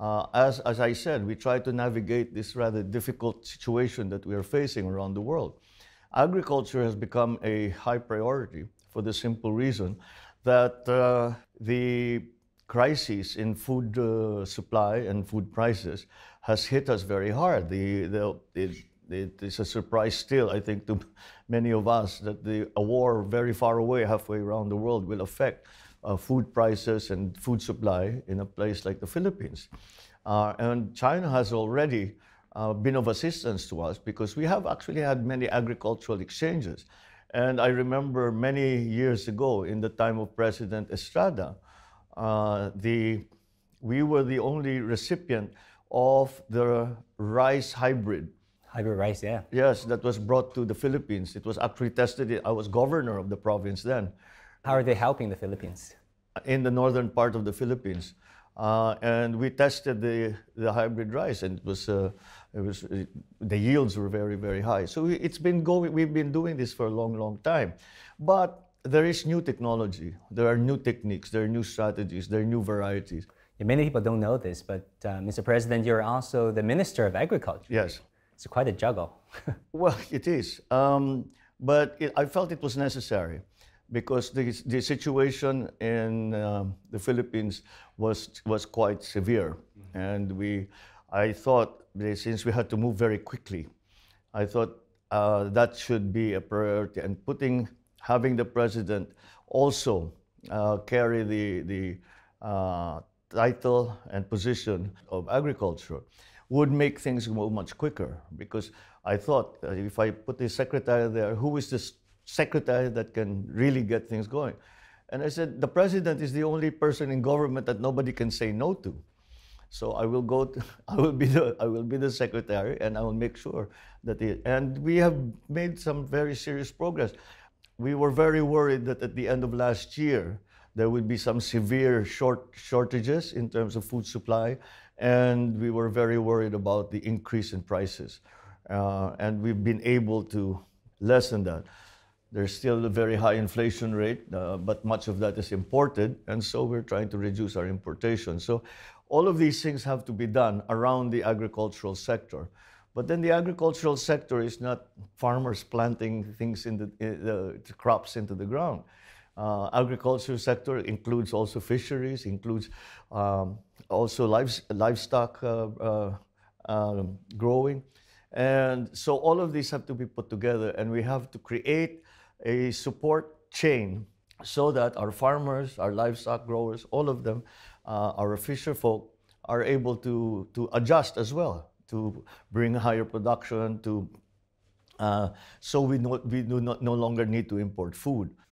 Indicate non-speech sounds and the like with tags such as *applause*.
Uh, as, as I said, we try to navigate this rather difficult situation that we are facing around the world. Agriculture has become a high priority for the simple reason that uh, the crisis in food uh, supply and food prices has hit us very hard. The, the, it, it is a surprise still, I think, to *laughs* many of us that the, a war very far away, halfway around the world, will affect uh, food prices and food supply in a place like the Philippines. Uh, and China has already uh, been of assistance to us because we have actually had many agricultural exchanges. And I remember many years ago, in the time of President Estrada, uh, the, we were the only recipient of the rice hybrid. Hybrid rice, yeah. Yes, that was brought to the Philippines. It was actually tested. I was governor of the province then. How are they helping the Philippines? In the northern part of the Philippines. Uh, and we tested the, the hybrid rice, and it was, uh, it was uh, the yields were very, very high. So it's been going, we've been doing this for a long, long time. But there is new technology, there are new techniques, there are new strategies, there are new varieties. Yeah, many people don't know this, but uh, Mr. President, you're also the Minister of Agriculture. Yes. It's quite a juggle. *laughs* well, it is. Um, but it, I felt it was necessary because the, the situation in uh, the Philippines was, was quite severe. Mm-hmm. And we, I thought, since we had to move very quickly, I thought uh, that should be a priority. And putting having the president also uh, carry the, the uh, title and position of agriculture would make things go much quicker because I thought uh, if I put the secretary there, who is the secretary that can really get things going? And I said, the president is the only person in government that nobody can say no to. So I will go. To, *laughs* I will be the. I will be the secretary, and I will make sure that it. And we have made some very serious progress we were very worried that at the end of last year, there would be some severe short shortages in terms of food supply, and we were very worried about the increase in prices. Uh, and we've been able to lessen that. There's still a very high inflation rate, uh, but much of that is imported, and so we're trying to reduce our importation. So all of these things have to be done around the agricultural sector. But then the agricultural sector is not farmers planting things in the, in the crops into the ground. Uh, agriculture sector includes also fisheries, includes um, also livestock uh, uh, um, growing. And so all of these have to be put together and we have to create a support chain so that our farmers, our livestock growers, all of them, uh, our fisher folk are able to, to adjust as well to bring higher production, to uh, so we, no, we do not no longer need to import food.